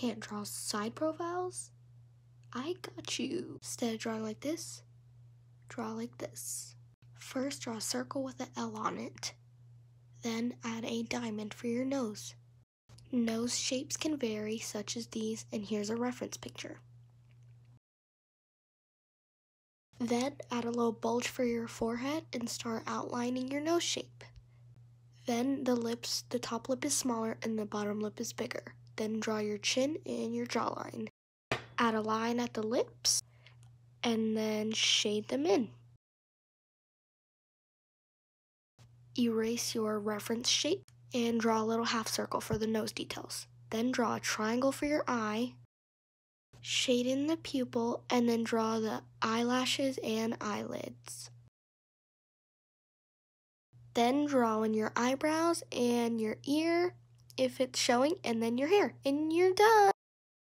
can't draw side profiles? I got you. Instead of drawing like this, draw like this. First, draw a circle with an L on it. Then add a diamond for your nose. Nose shapes can vary, such as these, and here's a reference picture. Then add a little bulge for your forehead and start outlining your nose shape. Then the lips, the top lip is smaller and the bottom lip is bigger. Then draw your chin and your jawline. Add a line at the lips and then shade them in. Erase your reference shape and draw a little half circle for the nose details. Then draw a triangle for your eye, shade in the pupil, and then draw the eyelashes and eyelids. Then draw in your eyebrows and your ear if it's showing, and then your hair, and you're done.